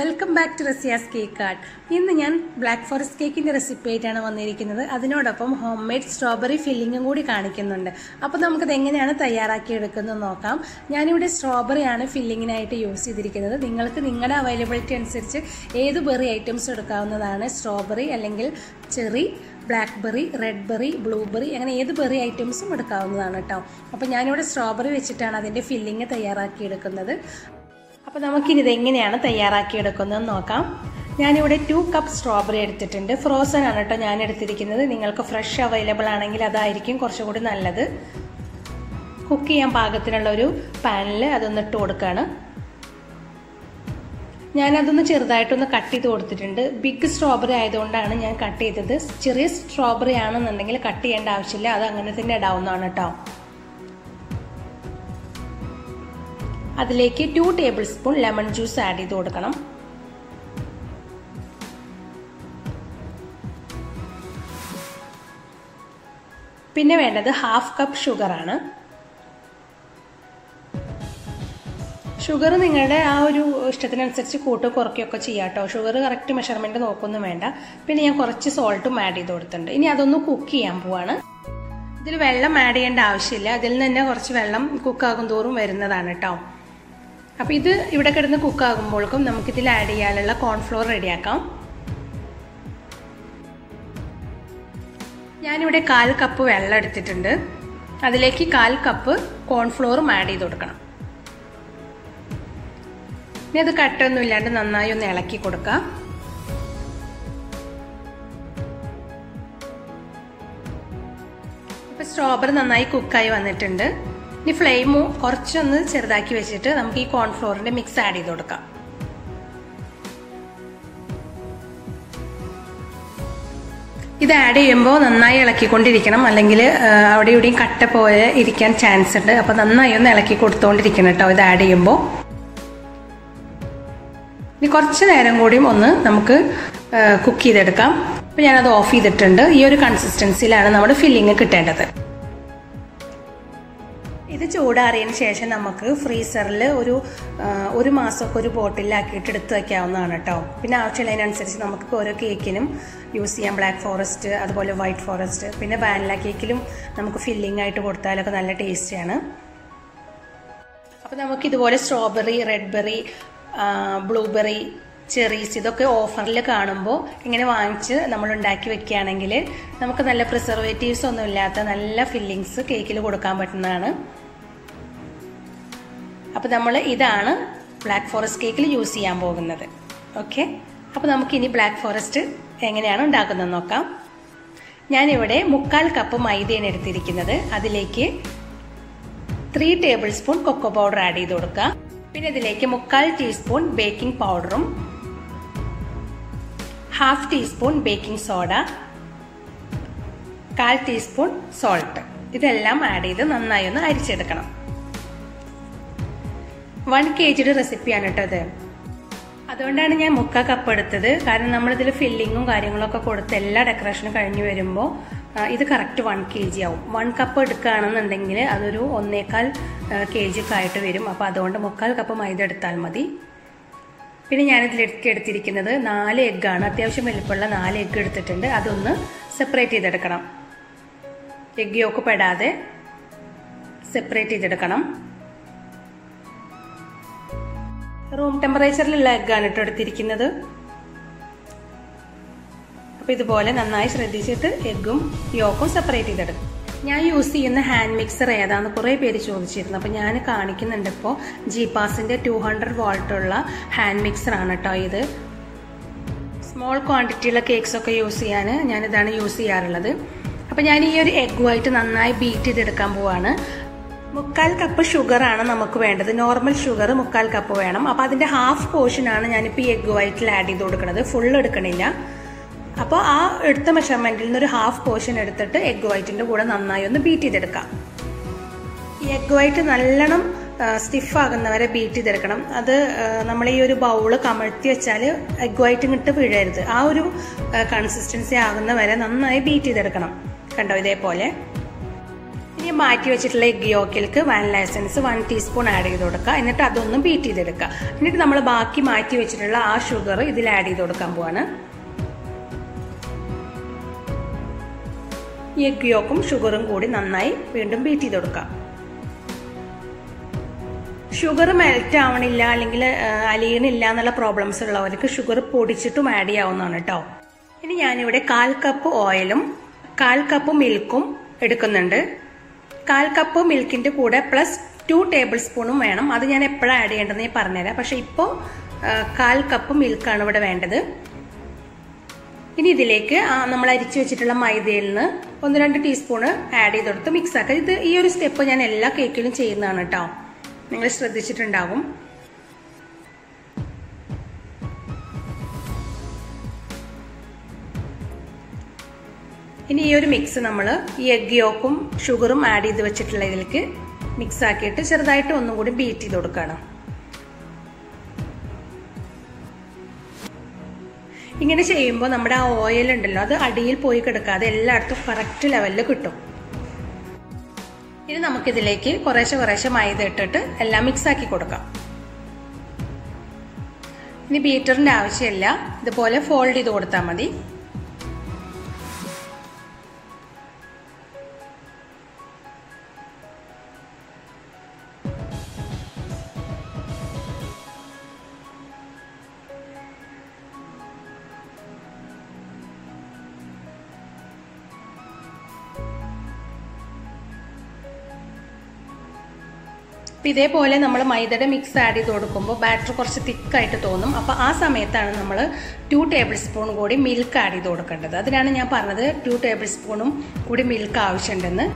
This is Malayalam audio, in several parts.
Welcome back to Raziya's cake art. ഇന്ന് ഞാൻ ബ്ലാക്ക് ഫോറസ്റ്റ് കേക്കിന്റെ റെസിപ്പി ആയിട്ടാണ് വന്നിരിക്കുന്നത്. അതിനോടൊപ്പം ഹോം മെയ്ഡ് സ്ട്രോബെറി ഫില്ലിങ്ങും കൂടി കാണിക്കുന്നുണ്ട്. അപ്പോൾ നമുക്കത് എങ്ങനെയാണ് തയ്യാറാക്കി എടുക്കുന്നത് നോക്കാം. ഞാനിവിടെ സ്ട്രോബെറിയാണ് ഫില്ലിങ്ങിനായിട്ട് യൂസ് ചെയ്തിരിക്കുന്നത്. നിങ്ങൾക്ക് നിങ്ങളുടെ അവൈലബിലിറ്റി അനുസരിച്ച് ഏത് ബെറി ഐറ്റംസ് എടുക്കാവുന്നതാണ്? സ്ട്രോബെറി അല്ലെങ്കിൽ cherry black berry red berry blueberry അങ്ങനെ ഏത് ബെറി ഐറ്റംസും എടുക്കാവുന്നതാണ് കേട്ടോ. അപ്പോൾ ഞാനിവിടെ സ്ട്രോബെറി വെച്ചിട്ടാണ് അതിന്റെ ഫില്ലിങ് തയ്യാറാക്കി എടുക്കുന്നത് അപ്പോൾ നമുക്കിനി ഇതെങ്ങനെയാണ് എങ്ങനെയാണ് തയ്യാറാക്കി എടുക്കുന്നത് നോക്കാം. ഞാനിവിടെ ടു കപ്പ് സ്ട്രോബെറി എടുത്തിട്ടുണ്ട്. ഫ്രോസൺ ആണ് കേട്ടോ ഞാൻ എടുത്തിരിക്കുന്നത്. നിങ്ങൾക്ക് ഫ്രഷ് അവൈലബിൾ ആണെങ്കിൽ അതായിരിക്കും കുറച്ചുകൂടി നല്ലത്. കുക്ക് ചെയ്യാൻ പാകത്തിനുള്ള ഒരു പാനിൽ അതൊന്ന് ഇട്ട് കൊടുക്കുകയാണ് ഞാനതൊന്ന് ചെറുതായിട്ടൊന്ന് കട്ട് ചെയ്ത് കൊടുത്തിട്ടുണ്ട്. ബിഗ് സ്ട്രോബെറി ആയതുകൊണ്ടാണ് ഞാൻ കട്ട് ചെയ്തത്. ചെറിയ സ്ട്രോബെറി ആണെന്നുണ്ടെങ്കിൽ കട്ട് ചെയ്യേണ്ട ആവശ്യമില്ല. അത് അങ്ങനെ തന്നെ ഇടാവുന്നതാണ് കേട്ടോ അതിലേക്ക് two tablespoon lemon juice add ചെയ്ത് കൊടുക്കണം. പിന്നെ വേണ്ടത് ഹാഫ് കപ്പ് ഷുഗറാണ് ഷുഗർ നിങ്ങളുടെ ആ ഒരു ഇഷ്ടത്തിനനുസരിച്ച് കൂട്ട് കുറയ്ക്കുകയൊക്കെ ചെയ്യാം കേട്ടോ. ഷുഗർ കറക്റ്റ് മെഷർമെന്റ് നോക്കൊന്നും വേണ്ട. പിന്നെ ഞാൻ കുറച്ച് സോൾട്ടും ആഡ് ചെയ്ത് കൊടുത്തിട്ടുണ്ട്. ഇനി അതൊന്ന് കുക്ക് ചെയ്യാൻ പോവാണ്. ഇതിൽ വെള്ളം ആഡ് ചെയ്യേണ്ട ആവശ്യമില്ല. അതിൽ നിന്ന് തന്നെ കുറച്ച് വെള്ളം കുക്കാകും തോറും വരുന്നതാണ് കേട്ടോ. അപ്പോൾ ഇത് ഇവിടെ കിടന്ന് കുക്കാകുമ്പോഴേക്കും നമുക്കിതിൽ ആഡ് ചെയ്യാനുള്ള കോൺഫ്ലോർ റെഡിയാക്കാം ഞാനിവിടെ കാൽ കപ്പ് വെള്ളം എടുത്തിട്ടുണ്ട്. അതിലേക്ക് കാൽ കപ്പ് കോൺഫ്ലോറും ആഡ് ചെയ്ത് കൊടുക്കണം. ഇനി അത് കട്ടൊന്നും ഇല്ലാണ്ട് നന്നായി ഒന്ന് ഇളക്കി കൊടുക്കാം. ഇപ്പം സ്ട്രോബെറി നന്നായി കുക്കായി വന്നിട്ടുണ്ട്. ഇനി ഫ്ലെയിം കുറച്ചൊന്ന് ചെറുതാക്കി വെച്ചിട്ട് നമുക്ക് ഈ കോൺഫ്ലോറിന്റെ മിക്സ് ആഡ് ചെയ്ത് കൊടുക്കാം. ഇത് ആഡ് ചെയ്യുമ്പോൾ നന്നായി ഇളക്കിക്കൊണ്ടിരിക്കണം. അല്ലെങ്കിൽ അവിടെ ഇവിടെയും കട്ട പോലെ ഇരിക്കാൻ ചാൻസ് ഉണ്ട്. അപ്പോൾ നന്നായി ഒന്ന് ഇളക്കി കൊടുത്തുകൊണ്ടിരിക്കണം കേട്ടോ ഇത് ആഡ് ചെയ്യുമ്പോൾ. ഇനി കുറച്ച് നേരം കൂടിയും ഒന്ന് നമുക്ക് കുക്ക് ചെയ്തെടുക്കാം. അപ്പോൾ ഞാനത് ഓഫ് ചെയ്തിട്ടുണ്ട്. ഈ ഒരു കൺസിസ്റ്റൻസിയിലാണ് നമ്മുടെ ഫില്ലിങ് കിട്ടേണ്ടത്. ഇത് ചൂടാറിയതിന് ശേഷം നമുക്ക് ഫ്രീസറിൽ ഒരു ഒരു മാസമൊക്കെ ഒരു ബോട്ടിലാക്കിയിട്ട് എടുത്ത് വയ്ക്കാവുന്നതാണ് കേട്ടോ. പിന്നെ ആവശ്യമുള്ളതിനനുസരിച്ച് നമുക്ക് ഓരോ കേക്കിനും യൂസ് ചെയ്യാം. ബ്ലാക്ക് ഫോറസ്റ്റ് അതുപോലെ വൈറ്റ് ഫോറസ്റ്റ് പിന്നെ വാനില കേക്കിലും നമുക്ക് ഫില്ലിംഗ് ആയിട്ട് കൊടുത്താലൊക്കെ നല്ല ടേസ്റ്റിയാണ് അപ്പോൾ നമുക്ക് ഇതുപോലെ strawberry red berry blueberry cherries ഇതൊക്കെ ഓഫറിൽ കാണുമ്പോൾ ഇങ്ങനെ വാങ്ങിച്ച് നമ്മൾ ഉണ്ടാക്കി വെക്കുകയാണെങ്കിൽ നമുക്ക് നല്ല പ്രിസർവേറ്റീവ്സ് ഒന്നും ഇല്ലാത്ത നല്ല ഫില്ലിങ്സ് കേക്കിൽ കൊടുക്കാൻ പറ്റുന്നതാണ്. അപ്പോൾ നമ്മൾ ഇതാണ് ബ്ലാക്ക് ഫോറസ്റ്റ് കേക്കിൽ യൂസ് ചെയ്യാൻ പോകുന്നത്. ഓക്കെ അപ്പോൾ നമുക്കിനി ബ്ലാക്ക് ഫോറസ്റ്റ് എങ്ങനെയാണ് ഉണ്ടാക്കുന്നത് നോക്കാം. ഞാനിവിടെ മുക്കാൽ കപ്പ് മൈദയാണ് എടുത്തിരിക്കുന്നത്. അതിലേക്ക് three tablespoon cocoa powder add ചെയ്ത് കൊടുക്കുക. പിന്നെ ഇതിലേക്ക് മുക്കാൽ ടീസ്പൂൺ ബേക്കിംഗ് പൗഡറും ഹാഫ് ടീസ്പൂൺ ബേക്കിംഗ് സോഡ കാൽ ടീസ്പൂൺ സോൾട്ട് ഇതെല്ലാം ആഡ് ചെയ്ത് നന്നായി ഒന്ന് അരിച്ചെടുക്കണം. വൺ കെ ജിയുടെ റെസിപ്പിയാണ് കേട്ടോ ഇത്. അതുകൊണ്ടാണ് ഞാൻ മുക്ക കപ്പ് എടുത്തത്. കാരണം നമ്മളിതിൽ ഫില്ലിങ്ങും കാര്യങ്ങളൊക്കെ കൊടുത്ത് എല്ലാ ഡെക്കറേഷനും കഴിഞ്ഞ് വരുമ്പോൾ ഇത് കറക്റ്റ് വൺ കെ ജി ആവും. വൺ കപ്പ് എടുക്കുകയാണെന്നുണ്ടെങ്കിൽ അതൊരു ഒന്നേക്കാൽ കെ ജി ഒക്കെ ആയിട്ട് വരും. അപ്പോൾ അതുകൊണ്ട് മുക്കാൽ കപ്പ് മൈദ എടുത്താൽ മതി. പിന്നെ ഞാനിതിലേക്ക് എടുത്തിരിക്കുന്നത് നാല് എഗ്ഗാണ് അത്യാവശ്യം വലിപ്പമുള്ള നാല് എഗ്ഗ് എടുത്തിട്ടുണ്ട്. അതൊന്ന് സെപ്പറേറ്റ് ചെയ്തെടുക്കണം. എഗ്ഗ് യോക്ക് പെടാതെ സെപ്പറേറ്റ് ചെയ്തെടുക്കണം. റൂം ടെമ്പറേച്ചറിലുള്ള എഗ്ഗാണ് കേട്ടോ എടുത്തിരിക്കുന്നത്. അപ്പോൾ ഇതുപോലെ നന്നായി ശ്രദ്ധിച്ചിട്ട് എഗ്ഗും യോക്കും സെപ്പറേറ്റ് ചെയ്തെടുക്കും. ഞാൻ യൂസ് ചെയ്യുന്ന ഹാൻഡ് മിക്സർ ഏതാന്ന് കുറേ പേര് ചോദിച്ചിരുന്നു. അപ്പോൾ ഞാൻ കാണിക്കുന്നുണ്ട് ഇപ്പോൾ ജി പാസിന്റെ ടു ഹൺഡ്രഡ് വോൾട്ടുള്ള ഹാൻഡ് ആണ് കേട്ടോ ഇത്. സ്മോൾ ക്വാണ്ടിറ്റിയുള്ള കേക്ക്സ് ഒക്കെ യൂസ് ചെയ്യാൻ ഞാനിതാണ് യൂസ് ചെയ്യാറുള്ളത്. അപ്പോൾ ഞാൻ ഈ ഒരു എഗ്ഗുമായിട്ട് നന്നായി ബീറ്റ് ചെയ്തെടുക്കാൻ പോവാണ്. മുക്കാൽ കപ്പ് ഷുഗർ ആണ് നമുക്ക് വേണ്ടത്. നോർമൽ ഷുഗർ മുക്കാൽ കപ്പ് വേണം. അപ്പോൾ അതിന്റെ ഹാഫ് പോർഷൻ ആണ് ഞാനിപ്പോൾ ഈ എഗ്ഗ് വൈറ്റിൽ ആഡ് ചെയ്ത് കൊടുക്കുന്നത് ഫുൾ എടുക്കണില്ല. അപ്പോൾ ആ എടുത്ത മെഷർമെന്റിൽ നിന്ന് ഒരു ഹാഫ് പോർഷൻ എടുത്തിട്ട് എഗ്ഗ് വൈറ്റിന്റെ കൂടെ നന്നായി ഒന്ന് ബീറ്റ് ചെയ്തെടുക്കാം. ഈ എഗ്ഗ് വൈറ്റ് നല്ലോണം സ്റ്റിഫ് ആകുന്നവരെ ബീറ്റ് ചെയ്തെടുക്കണം. അത് നമ്മൾ ഈ ഒരു ബൗൾ കമഴ്ത്തി വെച്ചാൽ എഗ് വൈറ്റ് ഇങ്ങോട്ട് വീഴരുത്. ആ ഒരു കൺസിസ്റ്റൻസി ആകുന്നവരെ നന്നായി ബീറ്റ് ചെയ്തെടുക്കണം. കണ്ടോ? ഇതേപോലെ. ഇനി മാറ്റി വെച്ചിട്ടുള്ള egg യോക്കിൽക്ക് vanilla essence one teaspoon add ചെയ്ത് കൊടുക്കുക. എന്നിട്ട് അതൊന്ന് ബീറ്റ് ചെയ്തെടുക്കുക. എന്നിട്ട് നമ്മൾ ബാക്കി മാറ്റി വെച്ചിട്ടുള്ള ആ ഷുഗർ ഇതിൽ ആഡ് ചെയ്ത് കൊടുക്കാൻ പോവാണ്. ഈ എഗ് യോക്കും ഷുഗറും കൂടി നന്നായി വീണ്ടും ബീറ്റ് ചെയ്ത് കൊടുക്കാം ഷുഗർ മെൽറ്റ് ആവണില്ല അല്ലെങ്കിൽ അലിയണില്ല എന്നുള്ള പ്രോബ്ലംസ് ഉള്ളവർക്ക് ഷുഗർ പൊടിച്ചിട്ടും ആഡ് ചെയ്യാവുന്നതാണ് കേട്ടോ. ഇനി ഞാനിവിടെ കാൽ കപ്പ് ഓയിലും കാൽ കപ്പ് മിൽക്കും എടുക്കുന്നുണ്ട്. കാൽ കപ്പ് മിൽക്കിന്റെ കൂടെ പ്ലസ് ടു ടേബിൾ സ്പൂണും വേണം. അത് ഞാൻ എപ്പോഴാണ് ആഡ് ചെയ്യേണ്ടതെന്ന് ഞാൻ പറഞ്ഞുതരാം. പക്ഷെ ഇപ്പോൾ കാൽ കപ്പ് മിൽക്കാണ് ഇവിടെ വേണ്ടത്. ഇനി ഇതിലേക്ക് നമ്മൾ അരിച്ചു വെച്ചിട്ടുള്ള മൈദയിൽ നിന്ന് ഒന്ന് രണ്ട് ടീസ്പൂണ് ആഡ് ചെയ്ത് കൊടുത്ത് മിക്സ് ആക്കുക ഇത് ഈ ഒരു സ്റ്റെപ്പ് ഞാൻ എല്ലാ കേക്കിലും ചെയ്യുന്നതാണ് കേട്ടോ നിങ്ങൾ ശ്രദ്ധിച്ചിട്ടുണ്ടാവും. ഇനി ഈ ഒരു മിക്സ് നമ്മൾ ഈ എഗ് യോക്കും ഷുഗറും ആഡ് ചെയ്ത് വെച്ചിട്ടുള്ള ഇതിലേക്ക് മിക്സ് ആക്കിയിട്ട് ചെറുതായിട്ട് ഒന്നും കൂടി ബീറ്റ് ചെയ്ത് കൊടുക്കണം. ഇങ്ങനെ ചെയ്യുമ്പോൾ നമ്മുടെ ആ ഓയിൽ ഉണ്ടല്ലോ അത് അടിയിൽ പോയി കിടക്കാതെ എല്ലായിടത്തും കറക്റ്റ് ലെവലിൽ കിട്ടും. ഇനി നമുക്കിതിലേക്ക് കുറേശ്ശെ കുറേശ്ശെ മൈദ ഇട്ടിട്ട് എല്ലാം മിക്സ് ആക്കി കൊടുക്കാം. ഇനി ബീറ്ററിന്റെ ആവശ്യമില്ല ഇതുപോലെ ഫോൾഡ് ചെയ്ത് കൊടുത്താൽ മതി. അപ്പം ഇതേപോലെ നമ്മൾ മൈദയുടെ മിക്സ് ആഡ് ചെയ്ത് കൊടുക്കുമ്പോൾ ബാറ്റർ കുറച്ച് തിക്കായിട്ട് തോന്നും. അപ്പോൾ ആ സമയത്താണ് നമ്മൾ ടു ടേബിൾ സ്പൂൺ കൂടി മിൽക്ക് ആഡ് ചെയ്ത് കൊടുക്കേണ്ടത്. അതിനാണ് ഞാൻ പറഞ്ഞത് ടു ടേബിൾ സ്പൂണും കൂടി മിൽക്ക് ആവശ്യമുണ്ടെന്ന്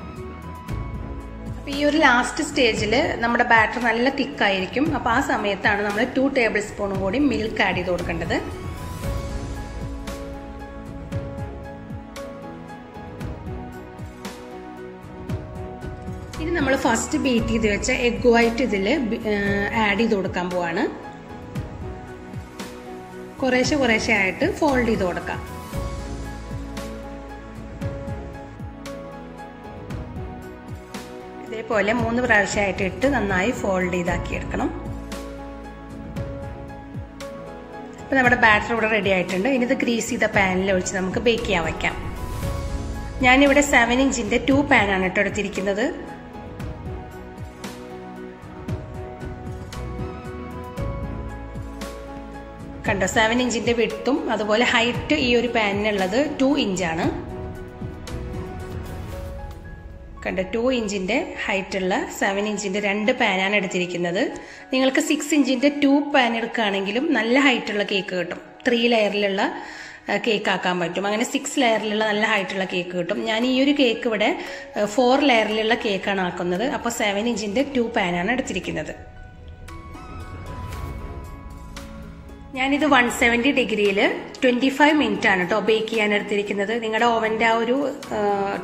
അപ്പോൾ ഈ ഒരു ലാസ്റ്റ് സ്റ്റേജിൽ നമ്മുടെ ബാറ്റർ നല്ല തിക്കായിരിക്കും അപ്പോൾ ആ സമയത്താണ് നമ്മൾ ടു ടേബിൾ സ്പൂണും കൂടി മിൽക്ക് ആഡ് ചെയ്ത് കൊടുക്കേണ്ടത്. നമ്മൾ ഫസ്റ്റ് ബീറ്റ് ചെയ്ത് വെച്ച എഗ് വൈറ്റ് ഇതിൽ ആഡ് ചെയ്ത് കൊടുക്കാൻ പോവാണ്. കുറേശ്ശെ കുറേശ്ശെ ആയിട്ട് ഫോൾഡ് ചെയ്ത് കൊടുക്കാം. ഇതേപോലെ മൂന്ന് പ്രാവശ്യമായിട്ട് ഇട്ട് നന്നായി ഫോൾഡ് ചെയ്താക്കി എടുക്കണം. അപ്പം നമ്മുടെ ബാറ്റർ ഇവിടെ റെഡി ആയിട്ടുണ്ട്. ഇനി ഇത് ഗ്രീസ് ചെയ്ത പാനിൽ ഒഴിച്ച് നമുക്ക് ബേക്ക് ചെയ്യാൻ വയ്ക്കാം ഞാനിവിടെ സെവൻ ഇഞ്ചിന്റെ ടു പാനാണ് കേട്ടോ എടുത്തിരിക്കുന്നത്. കണ്ടോ? സെവൻ ഇഞ്ചിന്റെ വിട്ടും അതുപോലെ ഹൈറ്റ് ഈ ഒരു പാനിനുള്ളത് ടു ഇഞ്ചാണ്. കണ്ടോ? ടു ഇഞ്ചിന്റെ ഹൈറ്റ് ഉള്ള സെവൻ ഇഞ്ചിന്റെ രണ്ട് പാനാണ് എടുത്തിരിക്കുന്നത്. നിങ്ങൾക്ക് സിക്സ് ഇഞ്ചിന്റെ ടു പാൻ എടുക്കുകയാണെങ്കിലും നല്ല ഹൈറ്റ് ഉള്ള കേക്ക് കിട്ടും. ത്രീ ലെയറിലുള്ള കേക്ക് ആക്കാൻ പറ്റും. അങ്ങനെ സിക്സ് ലെയറിലുള്ള നല്ല ഹൈറ്റുള്ള കേക്ക് കിട്ടും. ഞാൻ ഈ ഒരു കേക്ക് ഇവിടെ ഫോർ ലെയറിലുള്ള കേക്കാണ് ആക്കുന്നത്. അപ്പോൾ സെവൻ ഇഞ്ചിന്റെ ടു പാനാണ് എടുത്തിരിക്കുന്നത്. ഞാനിത് വൺ സെവന്റി ഡിഗ്രിയിൽ ട്വന്റി ഫൈവ് മിനിറ്റ് ആണ് കേട്ടോ ബേക്ക് ചെയ്യാൻ എടുത്തിരിക്കുന്നത്. നിങ്ങളുടെ ഓവന്റെ ആ ഒരു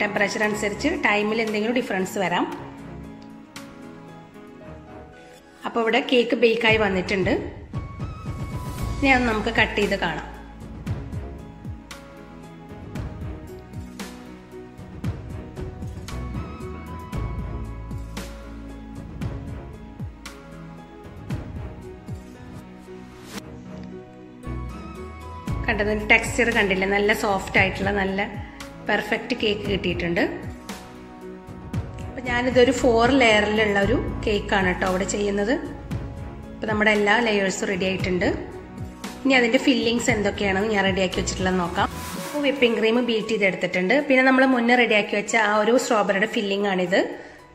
ടെമ്പറേച്ചർ അനുസരിച്ച് ടൈമിൽ എന്തെങ്കിലും ഡിഫറൻസ് വരാം. അപ്പോൾ ഇവിടെ കേക്ക് ബേക്കായി വന്നിട്ടുണ്ട്. ഇനി അത് നമുക്ക് കട്ട് ചെയ്ത് കാണാം. കണ്ടതിന്റെ ടെക്സ്ചർ കണ്ടില്ലേ? നല്ല സോഫ്റ്റ് ആയിട്ടുള്ള നല്ല പെർഫെക്റ്റ് കേക്ക് കിട്ടിയിട്ടുണ്ട്. അപ്പം ഞാനിതൊരു ഫോർ ലെയറിലുള്ള ഒരു കേക്കാണ് കേട്ടോ അവിടെ ചെയ്യുന്നത്. അപ്പോൾ നമ്മുടെ എല്ലാ ലെയേഴ്സും റെഡി ആയിട്ടുണ്ട്. ഇനി അതിന്റെ ഫില്ലിങ്സ് എന്തൊക്കെയാണെന്ന് ഞാൻ റെഡിയാക്കി വെച്ചിട്ടുള്ളത് നോക്കാം. അപ്പോൾ വിപ്പിംഗ് ക്രീം ബീറ്റ് ചെയ്തെടുത്തിട്ടുണ്ട്. പിന്നെ നമ്മൾ മുന്നേ റെഡിയാക്കി വെച്ച ആ ഒരു സ്ട്രോബെറിയുടെ ഫില്ലിംഗ് ആണിത്.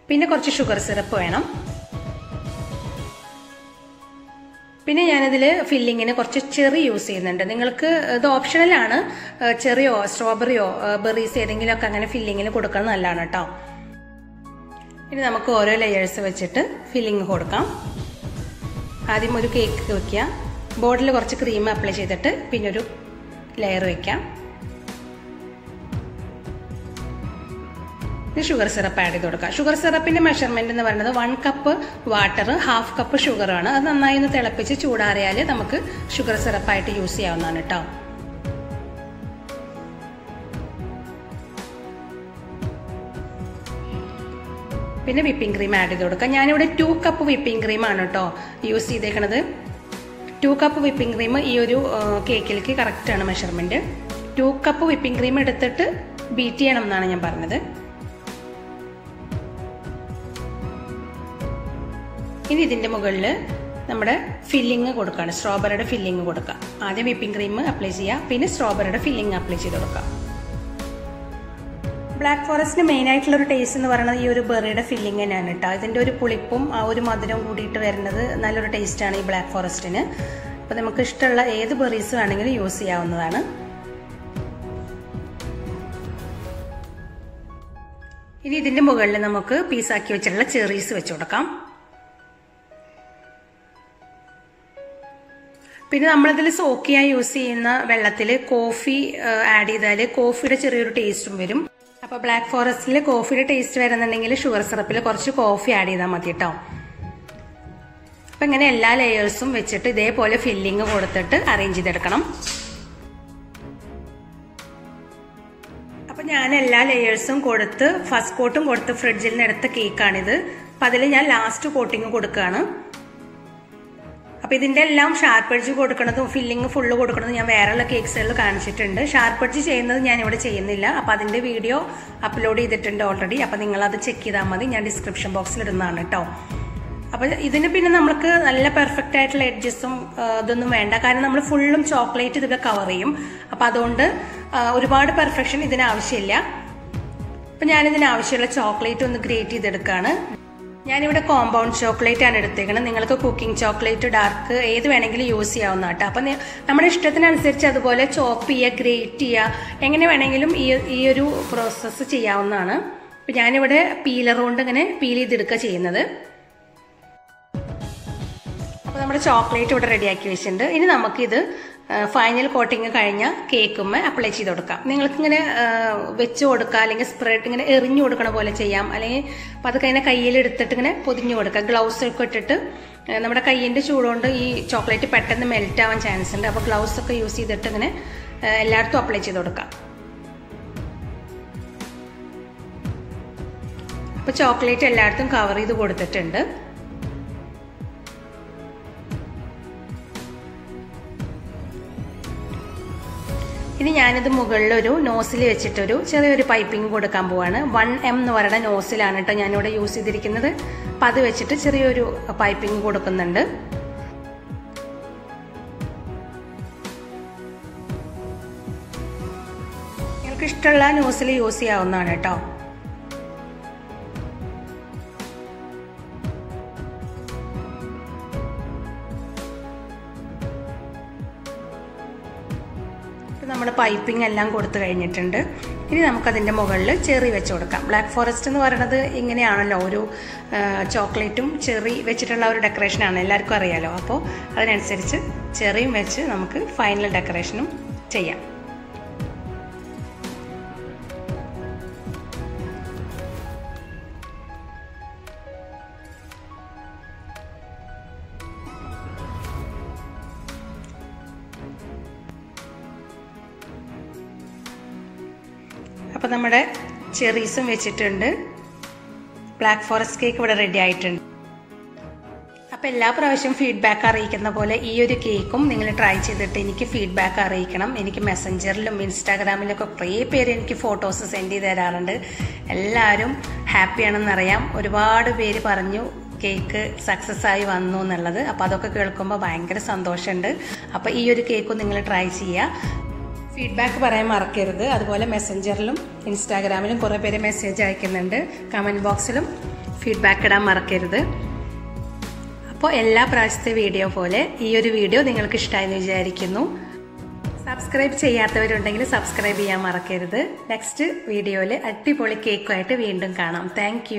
പിന്നെ കുറച്ച് ഷുഗർ സിറപ്പ് വേണം. പിന്നെ ഞാനിതിൽ ഫില്ലിങ്ങിന് കുറച്ച് ചെറി യൂസ് ചെയ്യുന്നുണ്ട്. നിങ്ങൾക്ക് ഇത് ഓപ്ഷണലാണ് ചെറിയോ സ്ട്രോബെറിയോ ബെറീസ് ഏതെങ്കിലുമൊക്കെ അങ്ങനെ ഫില്ലിങ്ങിന് കൊടുക്കുന്നത് നല്ലതാണ് കേട്ടോ. ഇനി നമുക്ക് ഓരോ ലെയേഴ്സ് വെച്ചിട്ട് ഫില്ലിങ് കൊടുക്കാം. ആദ്യം ഒരു കേക്ക് വെക്കുക. ബോർഡിൽ കുറച്ച് ക്രീം അപ്ലൈ ചെയ്തിട്ട് പിന്നെ ഒരു ലെയർ വെക്കാം. ഇത് ഷുഗർ സിറപ്പ് ആഡ് ചെയ്ത് കൊടുക്കുക. ഷുഗർ സിറപ്പിന്റെ മെഷർമെന്റ് എന്ന് പറയുന്നത് one cup water half cup ഷുഗറാണ് അത് നന്നായി ഒന്ന് തിളപ്പിച്ച് ചൂടാറിയാൽ നമുക്ക് ഷുഗർ സിറപ്പായിട്ട് യൂസ് ചെയ്യാവുന്നതാണ് കേട്ടോ പിന്നെ വിപ്പിംഗ് ക്രീം ആഡ് ചെയ്ത് കൊടുക്കാം ഞാനിവിടെ ടു കപ്പ് വിപ്പിംഗ് ക്രീമാണ് കേട്ടോ യൂസ് ചെയ്തേക്കണത്. ടു കപ്പ് വിപ്പിംഗ് ക്രീം ഈ ഒരു കേക്കിലേക്ക് ആണ് measurement two cup whipping cream എടുത്തിട്ട് ബീറ്റ് ചെയ്യണം എന്നാണ് ഞാൻ പറഞ്ഞത്. ഇനി ഇതിന്റെ മുകളിൽ നമ്മുടെ ഫില്ലിങ് കൊടുക്കുകയാണ് സ്ട്രോബെറിയുടെ ഫില്ലിങ് കൊടുക്കുക ആദ്യം വിപ്പിംഗ് ക്രീം അപ്ലൈ ചെയ്യുക പിന്നെ സ്ട്രോബെറിയുടെ ഫില്ലിങ് അപ്ലൈ ചെയ്ത് കൊടുക്കാം. ബ്ലാക്ക് ഫോറസ്റ്റിന് മെയിൻ ആയിട്ടുള്ള ഒരു ടേസ്റ്റ് എന്ന് പറയുന്നത് ഈ ഒരു ബെറിയുടെ ഫില്ലിംഗ് തന്നെയാണ് കേട്ടോ. ഇതിന്റെ ഒരു പുളിപ്പും ആ ഒരു മധുരവും കൂടിയിട്ട് വരുന്നത് നല്ലൊരു ടേസ്റ്റാണ് ഈ ബ്ലാക്ക് ഫോറസ്റ്റിന് അപ്പോൾ നമുക്ക് ഇഷ്ടമുള്ള ഏത് ബെറീസ് വേണമെങ്കിലും യൂസ് ചെയ്യാവുന്നതാണ്. ഇനി ഇതിന്റെ മുകളിൽ നമുക്ക് പീസാക്കി വെച്ചിട്ടുള്ള ചെറീസ് വെച്ച് കൊടുക്കാം. പിന്നെ നമ്മളിതിൽ സോക്ക് യൂസ് ചെയ്യുന്ന വെള്ളത്തിൽ കോഫി ആഡ് ചെയ്താൽ കോഫിയുടെ ചെറിയൊരു ടേസ്റ്റും വരും. അപ്പോൾ ബ്ലാക്ക് ഫോറസ്റ്റിൽ കോഫിയുടെ ടേസ്റ്റ് വരുന്നുണ്ടെങ്കിൽ ഷുഗർ സിറപ്പിൽ കുറച്ച് കോഫി ആഡ് ചെയ്താൽ മതി കേട്ടോ അപ്പം ഇങ്ങനെ എല്ലാ ലെയേഴ്സും വെച്ചിട്ട് ഇതേപോലെ ഫില്ലിങ് കൊടുത്തിട്ട് അറേഞ്ച് ചെയ്തെടുക്കണം. അപ്പം ഞാൻ എല്ലാ ലെയേഴ്സും കൊടുത്ത് ഫസ്റ്റ് കോട്ടും കൊടുത്ത് ഫ്രിഡ്ജിൽ നിന്ന് എടുത്ത കേക്കാണിത് അപ്പം അതിൽ ഞാൻ ലാസ്റ്റ് കോട്ടിങ് കൊടുക്കുകയാണ് അപ്പോൾ ഇതിന്റെ എല്ലാം ഷാർപ്പ് എഡ്ജ് കൊടുക്കുന്നതും ഫില്ലിങ് ഫുള്ള് കൊടുക്കുന്നതും ഞാൻ വേറെയുള്ള കേക്ക്സുകളിൽ കാണിച്ചിട്ടുണ്ട്. ഷാർപ്പ് ചെയ്യുന്നത് ഞാൻ ഇവിടെ ചെയ്യുന്നില്ല. അപ്പോൾ അതിന്റെ വീഡിയോ അപ്ലോഡ് ചെയ്തിട്ടുണ്ട് ഓൾറെഡി അപ്പോൾ അത് ചെക്ക് ചെയ്താൽ മതി. ഞാൻ ഡിസ്ക്രിപ്ഷൻ ബോക്സിൽ ഇടുന്നതാണ് കേട്ടോ അപ്പോൾ ഇതിന് പിന്നെ നമുക്ക് നല്ല പെർഫെക്റ്റ് ആയിട്ടുള്ള എഡ്ജസും ഇതൊന്നും വേണ്ട. കാരണം നമ്മൾ ഫുള്ളും ചോക്ലേറ്റ് ഇതൊക്കെ കവർ ചെയ്യും. അപ്പോൾ അതുകൊണ്ട് ഒരുപാട് പെർഫെക്ഷൻ ഇതിന് ആവശ്യമില്ല. അപ്പം ഞാനിതിന് ആവശ്യമുള്ള ചോക്ലേറ്റ് ഒന്ന് ഗ്രേറ്റ് ചെയ്തെടുക്കുകയാണ് ഞാനിവിടെ കോമ്പൗണ്ട് ചോക്ലേറ്റ് ആണ് എടുത്തേക്കുന്നത് നിങ്ങൾക്ക് കുക്കിംഗ് ചോക്ലേറ്റ് ഡാർക്ക് ഏത് വേണമെങ്കിലും യൂസ് ചെയ്യാവുന്ന കേട്ടോ. അപ്പം നമ്മുടെ ഇഷ്ടത്തിനനുസരിച്ച് അതുപോലെ ചോപ്പ് ചെയ്യുക ഗ്രേറ്റ് ചെയ്യുക എങ്ങനെ വേണമെങ്കിലും ഈ ഈ ഒരു പ്രോസസ്സ് ചെയ്യാവുന്നതാണ്. അപ്പം ഞാനിവിടെ പീലർ കൊണ്ട് ഇങ്ങനെ പീൽ ചെയ്തെടുക്കുക ചെയ്യുന്നത്. അപ്പോൾ നമ്മുടെ ചോക്ലേറ്റ് ഇവിടെ റെഡിയാക്കി വെച്ചിട്ടുണ്ട്. ഇനി നമുക്കിത് ഫൈനൽ കോട്ടിങ് കഴിഞ്ഞ കേക്കുമ്മ അപ്ലൈ ചെയ്ത് കൊടുക്കാം. നിങ്ങൾക്ക് ഇങ്ങനെ വെച്ച് കൊടുക്കാം അല്ലെങ്കിൽ സ്പ്രെഡ് ഇങ്ങനെ എറിഞ്ഞു കൊടുക്കണ പോലെ ചെയ്യാം. അല്ലെങ്കിൽ അതൊക്കെ ഇങ്ങനെ കയ്യിൽ എടുത്തിട്ട് ഇങ്ങനെ പൊതിഞ്ഞു കൊടുക്കാം. ഗ്ലൗസ് ഒക്കെ ഇട്ടിട്ട് നമ്മുടെ കയ്യിന്റെ ചൂടുകൊണ്ട് ഈ ചോക്ലേറ്റ് പെട്ടെന്ന് മെൽറ്റ് ആവാൻ ചാൻസ് ഉണ്ട്. അപ്പോൾ ഗ്ലൗസ് ഒക്കെ യൂസ് ചെയ്തിട്ട് ഇങ്ങനെ എല്ലായിടത്തും അപ്ലൈ ചെയ്ത് കൊടുക്കാം. അപ്പോൾ ചോക്ലേറ്റ് എല്ലായിടത്തും കവർ ചെയ്ത് കൊടുത്തിട്ടുണ്ട്. ഇനി ഞാനിത് മുകളിലൊരു നോസിൽ വെച്ചിട്ടൊരു ചെറിയൊരു പൈപ്പിംഗ് കൊടുക്കാൻ പോവാണ്. വൺ എം എന്ന് പറയുന്ന നോസിലാണ് കേട്ടോ ഞാനിവിടെ യൂസ് ചെയ്തിരിക്കുന്നത്. അപ്പം അത് വെച്ചിട്ട് ചെറിയൊരു പൈപ്പിംഗ് കൊടുക്കുന്നുണ്ട്. നിങ്ങൾക്ക് ഇഷ്ടമുള്ള നോസിൽ യൂസ് ചെയ്യാവുന്നതാണ് കേട്ടോ പൈപ്പിംഗ് എല്ലാം കൊടുത്തു കഴിഞ്ഞിട്ടുണ്ട്. ഇനി നമുക്കതിന്റെ മുകളിൽ ചെറി വെച്ച് കൊടുക്കാം. ബ്ലാക്ക് ഫോറസ്റ്റ് എന്ന് പറയുന്നത് ഇങ്ങനെയാണല്ലോ ഒരു ചോക്ലേറ്റും ചെറി വെച്ചിട്ടുള്ള ഒരു ഡെക്കറേഷനാണ് എല്ലാവർക്കും അറിയാലോ. അപ്പോൾ അതിനനുസരിച്ച് ചെറിയും വെച്ച് നമുക്ക് ഫൈനൽ ഡെക്കറേഷനും ചെയ്യാം. നമ്മുടെ ചെറീസും വെച്ചിട്ടുണ്ട്. ബ്ലാക്ക് ഫോറസ്റ്റ് കേക്ക് ഇവിടെ റെഡി ആയിട്ടുണ്ട്. അപ്പോൾ എല്ലാ പ്രാവശ്യം ഫീഡ്ബാക്ക് അറിയിക്കുന്ന പോലെ ഈ ഒരു കേക്കും നിങ്ങൾ ട്രൈ ചെയ്തിട്ട് എനിക്ക് ഫീഡ്ബാക്ക് അറിയിക്കണം. എനിക്ക് മെസ്സഞ്ചറിലും ഇൻസ്റ്റാഗ്രാമിലൊക്കെ കുറേ പേര് എനിക്ക് ഫോട്ടോസ് സെൻഡ് ചെയ്ത് തരാറുണ്ട്. എല്ലാവരും ഹാപ്പിയാണെന്നറിയാം ഒരുപാട് പേര് പറഞ്ഞു കേക്ക് സക്സസ് ആയി വന്നു എന്നുള്ളത്. അപ്പോൾ അതൊക്കെ കേൾക്കുമ്പോൾ ഭയങ്കര സന്തോഷമുണ്ട്. അപ്പോൾ ഈ ഒരു കേക്കും നിങ്ങൾ ട്രൈ ചെയ്യുക. ഫീഡ്ബാക്ക് പറയാൻ മറക്കരുത്. അതുപോലെ മെസ്സഞ്ചറിലും ഇൻസ്റ്റാഗ്രാമിലും കുറേ പേര് മെസ്സേജ് അയക്കുന്നുണ്ട്. കമന്റ് ബോക്സിലും ഫീഡ്ബാക്ക് ഇടാൻ മറക്കരുത്. അപ്പോൾ എല്ലാ പ്രാവശ്യത്തെ വീഡിയോ പോലെ ഈ ഒരു വീഡിയോ നിങ്ങൾക്ക് ഇഷ്ടമായെന്ന് വിചാരിക്കുന്നു. സബ്സ്ക്രൈബ് ചെയ്യാത്തവരുണ്ടെങ്കിൽ സബ്സ്ക്രൈബ് ചെയ്യാൻ മറക്കരുത്. നെക്സ്റ്റ് വീഡിയോയിൽ അടിപൊളി കേക്കുമായിട്ട് വീണ്ടും കാണാം. താങ്ക്